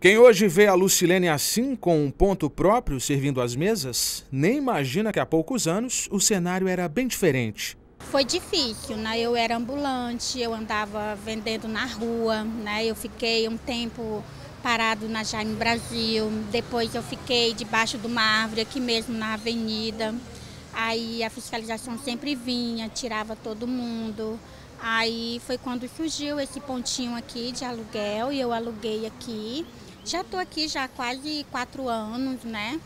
Quem hoje vê a Lucilene assim, com um ponto próprio servindo as mesas, nem imagina que há poucos anos o cenário era bem diferente. Foi difícil, né? Eu era ambulante, eu andava vendendo na rua, né? Eu fiquei um tempo parado na Jaime Brasil, depois eu fiquei debaixo de uma árvore aqui mesmo na avenida. Aí a fiscalização sempre vinha, tirava todo mundo. Aí foi quando surgiu esse pontinho aqui de aluguel e eu aluguei aqui. Já estou aqui já há quase quatro anos, né?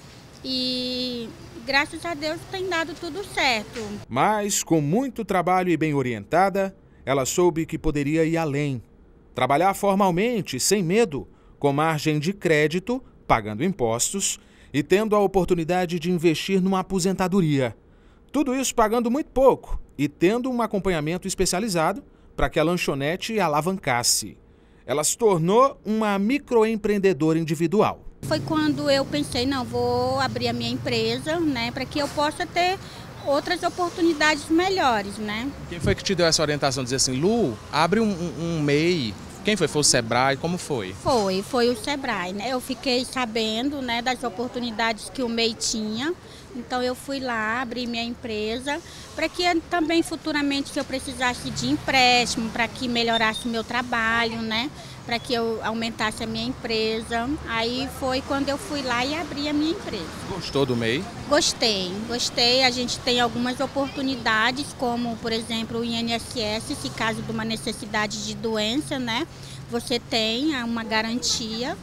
E graças a Deus tem dado tudo certo. Mas, com muito trabalho e bem orientada, ela soube que poderia ir além. Trabalhar formalmente, sem medo, com margem de crédito, pagando impostos e tendo a oportunidade de investir numa aposentadoria. Tudo isso pagando muito pouco e tendo um acompanhamento especializado para que a lanchonete alavancasse ela se tornou uma microempreendedora individual. Foi quando eu pensei, não, vou abrir a minha empresa, né, para que eu possa ter outras oportunidades melhores, né? Quem foi que te deu essa orientação, dizer assim, Lu, abre um, um, um MEI, quem foi? Foi o Sebrae? Como foi? Foi, foi o Sebrae, né? Eu fiquei sabendo, né, das oportunidades que o MEI tinha. Então eu fui lá, abri minha empresa, para que também futuramente se eu precisasse de empréstimo, para que melhorasse o meu trabalho, né? Para que eu aumentasse a minha empresa. Aí foi quando eu fui lá e abri a minha empresa. Gostou do MEI? Gostei, gostei. A gente tem algumas oportunidades, como por exemplo o INSS, se caso de uma necessidade de doença, né? Você tem uma garantia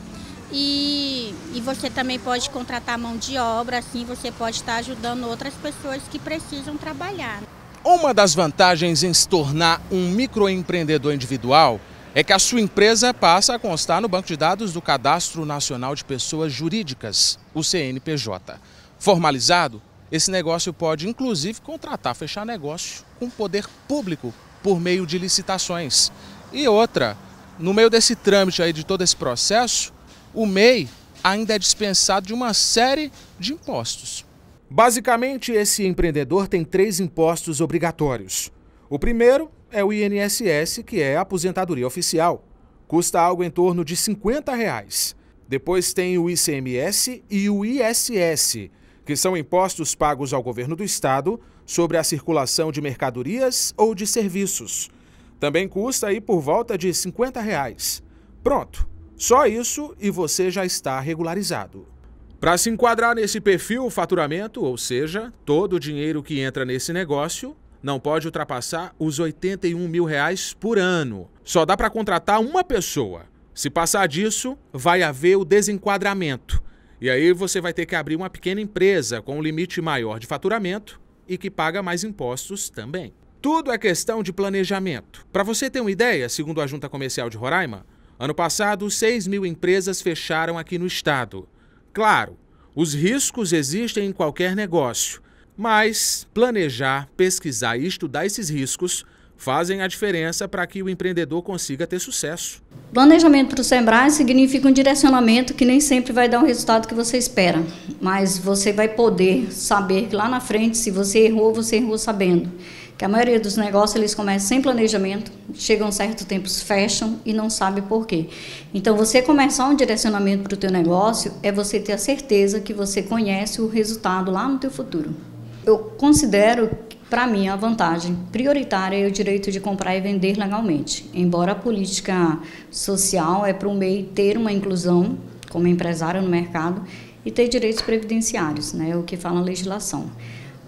e, e você também pode contratar mão de obra, assim você pode estar ajudando outras pessoas que precisam trabalhar. Uma das vantagens em se tornar um microempreendedor individual é que a sua empresa passa a constar no Banco de Dados do Cadastro Nacional de Pessoas Jurídicas, o CNPJ. Formalizado, esse negócio pode inclusive contratar, fechar negócio com poder público por meio de licitações. E outra, no meio desse trâmite aí de todo esse processo, o MEI ainda é dispensado de uma série de impostos. Basicamente, esse empreendedor tem três impostos obrigatórios. O primeiro é o INSS, que é a aposentadoria oficial. Custa algo em torno de 50 reais. Depois tem o ICMS e o ISS, que são impostos pagos ao governo do estado sobre a circulação de mercadorias ou de serviços. Também custa aí por volta de 50 reais. Pronto. Só isso e você já está regularizado. Para se enquadrar nesse perfil, o faturamento, ou seja, todo o dinheiro que entra nesse negócio, não pode ultrapassar os 81 mil reais por ano. Só dá para contratar uma pessoa. Se passar disso, vai haver o desenquadramento. E aí você vai ter que abrir uma pequena empresa com um limite maior de faturamento e que paga mais impostos também. Tudo é questão de planejamento. Para você ter uma ideia, segundo a Junta Comercial de Roraima, Ano passado, 6 mil empresas fecharam aqui no estado. Claro, os riscos existem em qualquer negócio, mas planejar, pesquisar e estudar esses riscos fazem a diferença para que o empreendedor consiga ter sucesso. Planejamento para o Sebrae significa um direcionamento que nem sempre vai dar o resultado que você espera, mas você vai poder saber lá na frente, se você errou, você errou sabendo que a maioria dos negócios eles começam sem planejamento, chegam um certo tempo, fecham e não sabe por quê. Então, você começar um direcionamento para o teu negócio é você ter a certeza que você conhece o resultado lá no teu futuro. Eu considero para mim, a vantagem prioritária é o direito de comprar e vender legalmente. Embora a política social é para o MEI ter uma inclusão como empresário no mercado e ter direitos previdenciários, né, o que fala a legislação.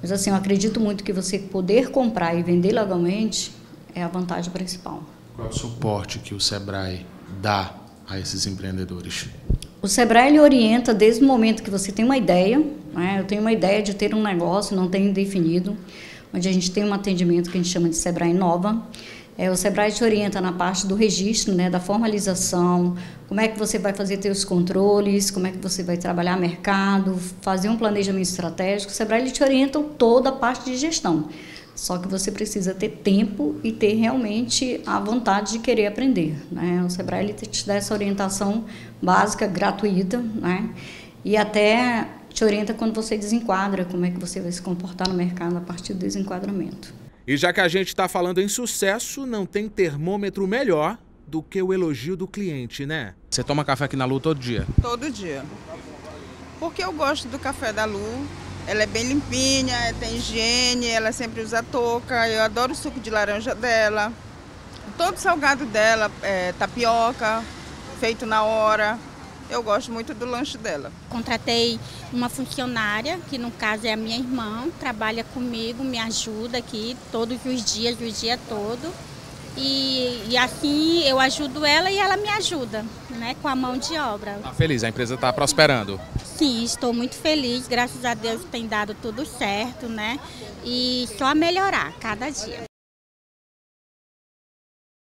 Mas assim, eu acredito muito que você poder comprar e vender legalmente é a vantagem principal. Qual é o suporte que o Sebrae dá a esses empreendedores? O Sebrae ele orienta desde o momento que você tem uma ideia, né? eu tenho uma ideia de ter um negócio, não tenho definido, onde a gente tem um atendimento que a gente chama de Sebrae Nova. É, o Sebrae te orienta na parte do registro, né, da formalização, como é que você vai fazer seus controles, como é que você vai trabalhar mercado, fazer um planejamento estratégico. O Sebrae ele te orienta toda a parte de gestão. Só que você precisa ter tempo e ter realmente a vontade de querer aprender. Né? O Sebrae ele te dá essa orientação básica, gratuita, né? e até te orienta quando você desenquadra, como é que você vai se comportar no mercado a partir do desenquadramento. E já que a gente está falando em sucesso, não tem termômetro melhor do que o elogio do cliente, né? Você toma café aqui na Lu todo dia? Todo dia. Porque eu gosto do café da Lu. Ela é bem limpinha, tem higiene, ela sempre usa touca. Eu adoro o suco de laranja dela. Todo salgado dela é tapioca, feito na hora. Eu gosto muito do lanche dela. Contratei uma funcionária, que no caso é a minha irmã, trabalha comigo, me ajuda aqui todos os dias, o dia todo. E, e, assim eu ajudo ela e ela me ajuda, né, com a mão de obra. Tá feliz? A empresa está prosperando? Sim, estou muito feliz. Graças a Deus tem dado tudo certo, né? E só a melhorar cada dia.